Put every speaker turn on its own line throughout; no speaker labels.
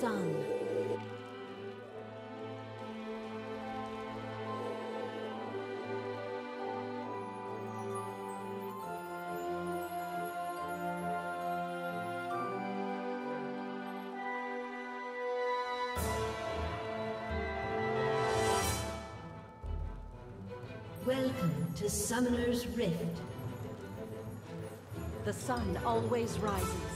sun.
Welcome to Summoner's Rift.
The sun always rises.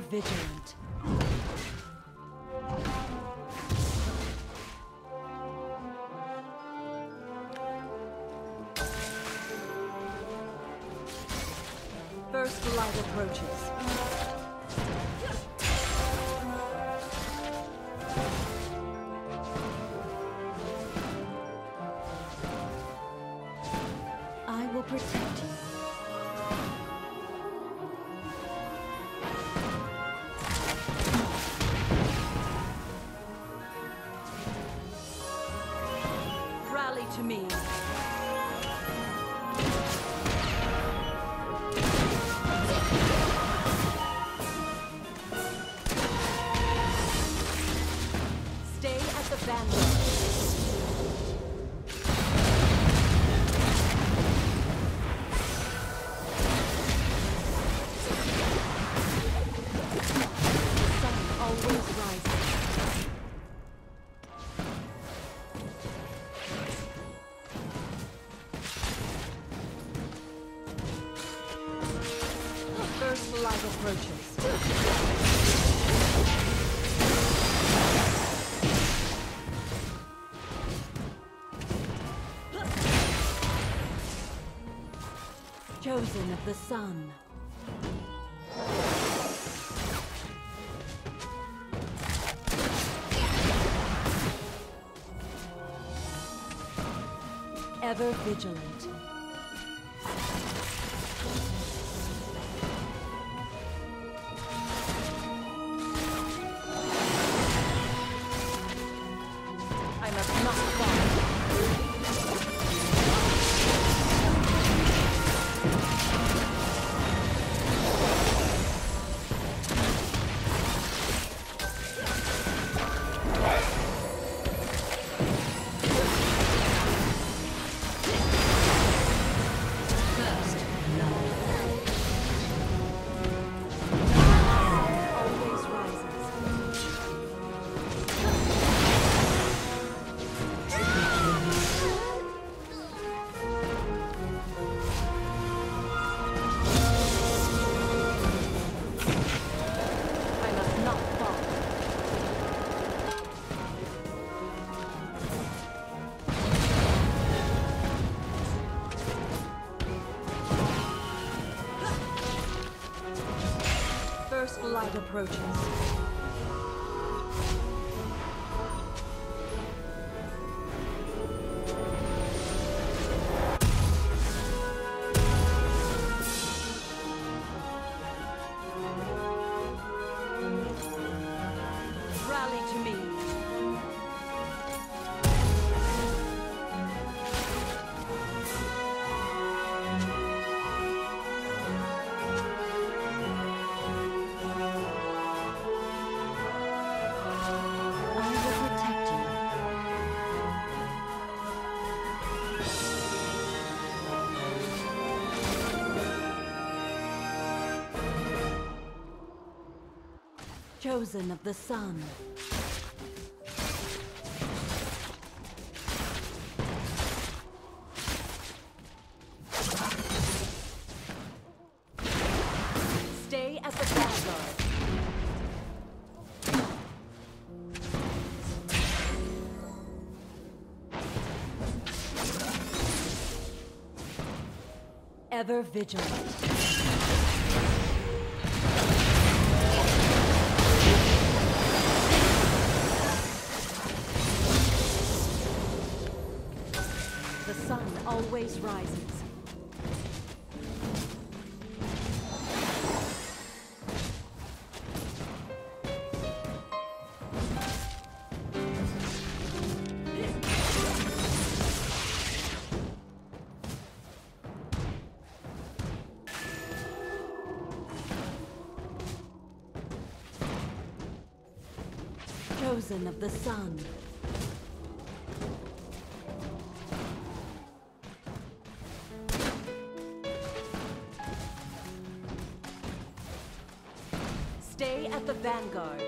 vigilant. Chosen of the Sun. Ever vigilant. approaching. Chosen of the sun. Stay at the vanguard. Ever vigilant. Always rises. Chosen of the sun. Vanguard.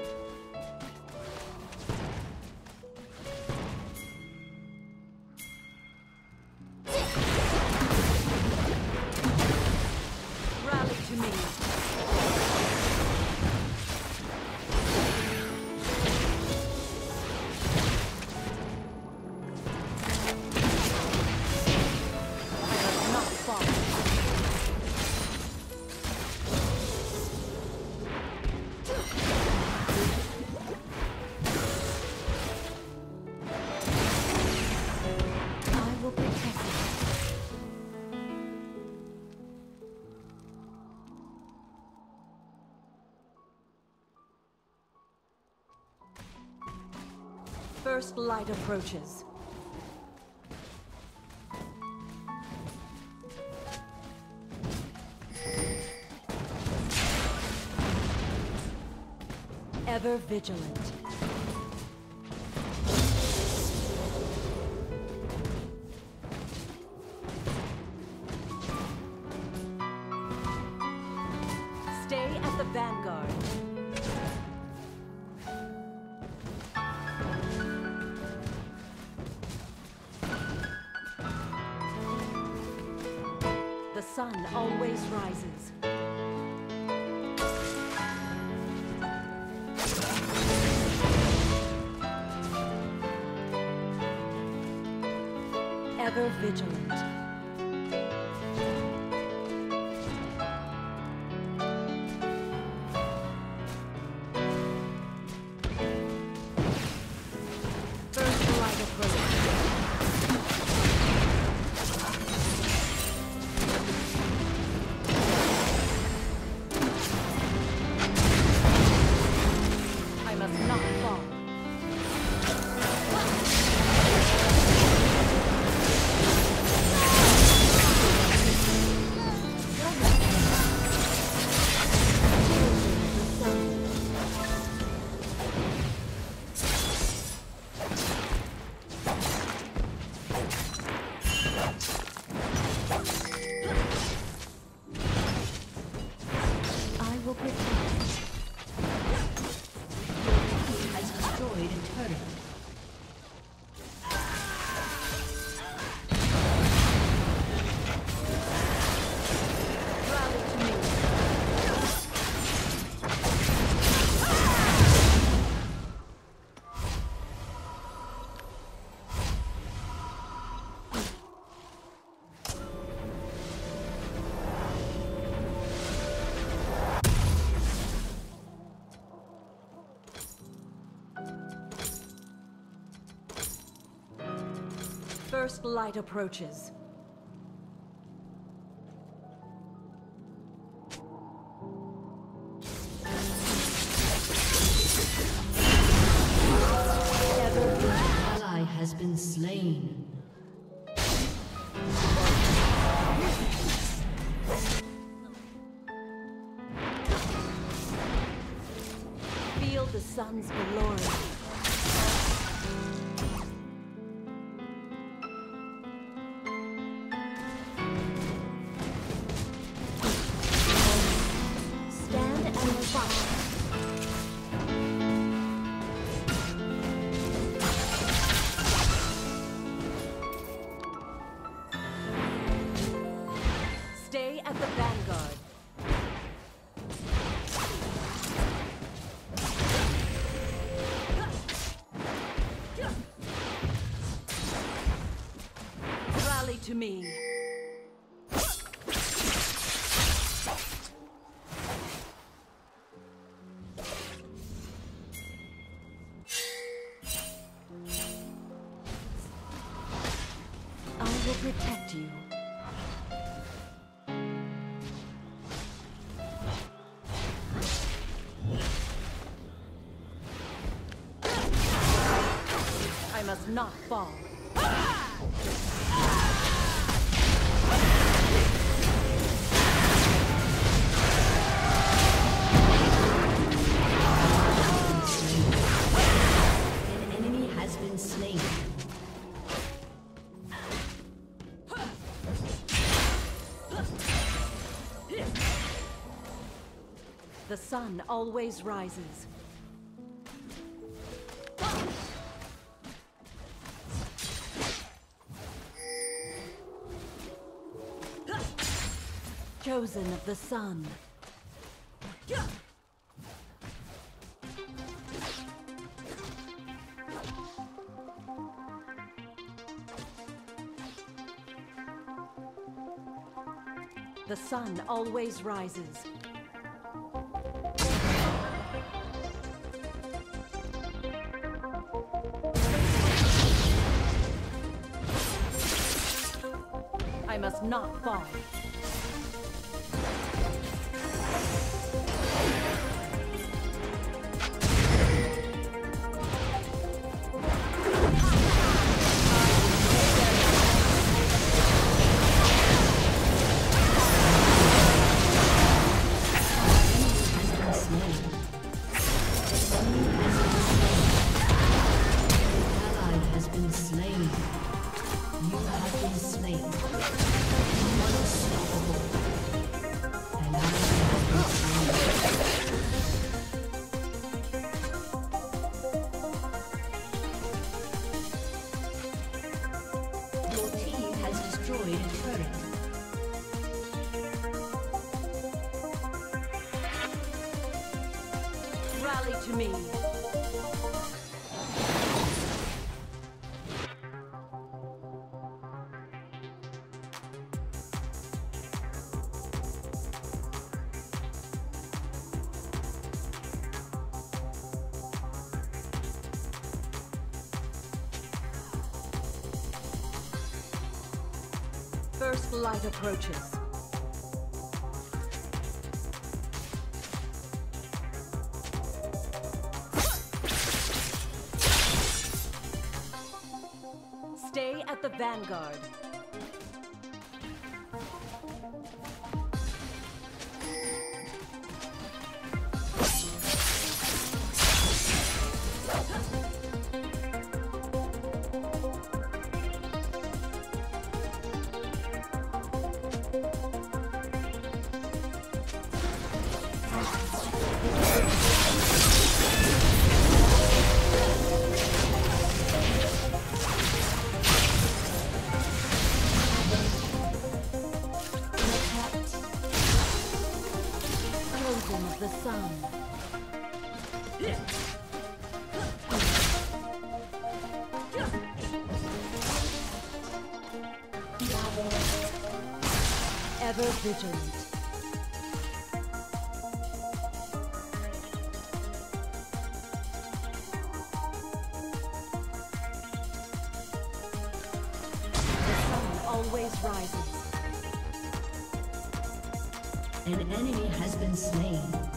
First light approaches. Ever vigilant. Stay at the vanguard. Sun always rises. Ever vigilant. First light approaches.
Ally has been slain.
Feel the sun's glory. you. I must not fall. sun always rises. Chosen of the sun. The sun always rises. not fall. me. First light approaches. Vanguard. always rises.
An enemy has been slain.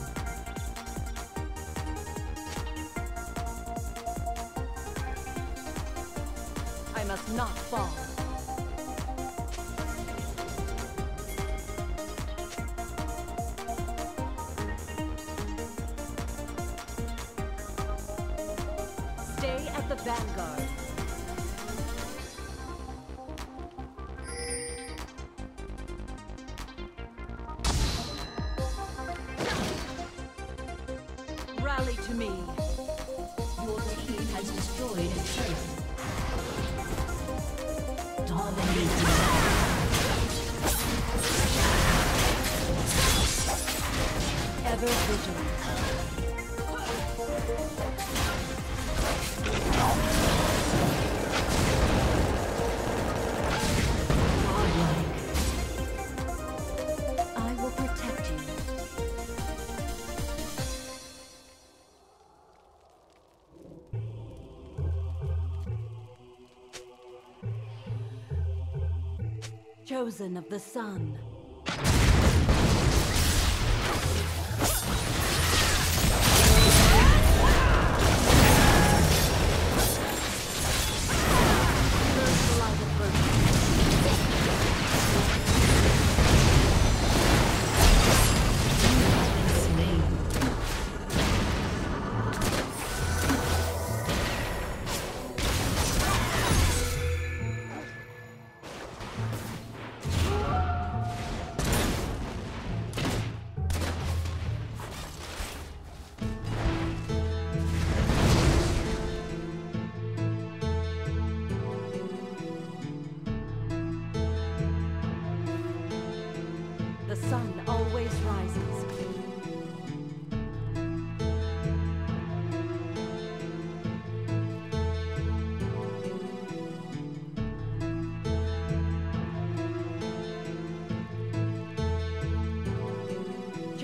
chosen of the sun.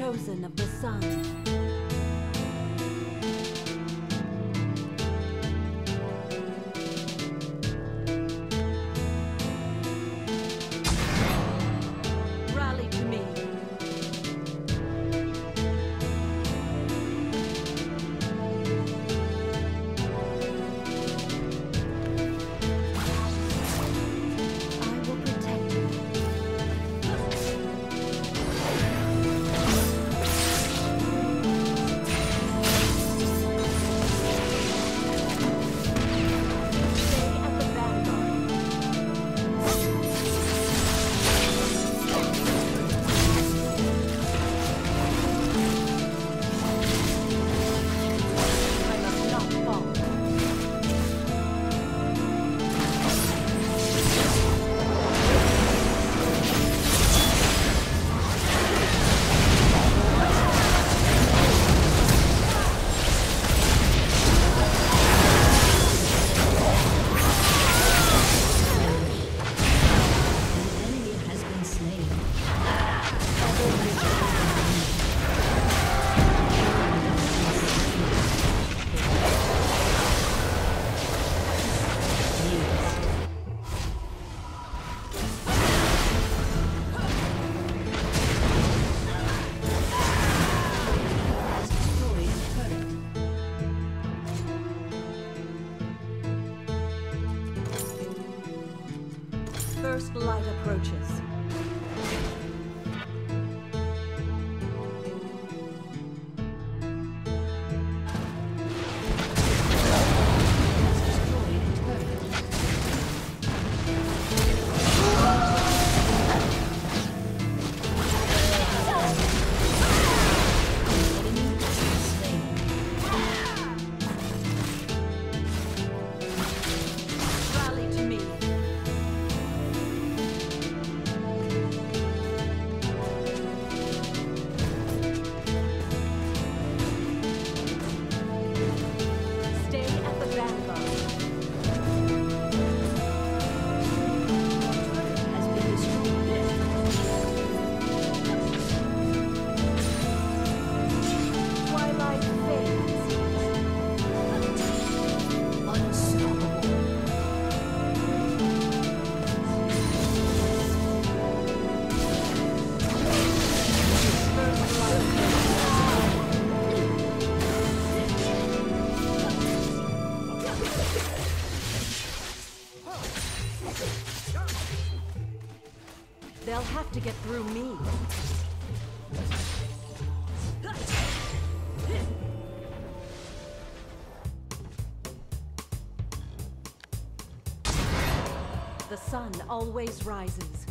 frozen of the sun. They'll have to get through me. The sun always rises.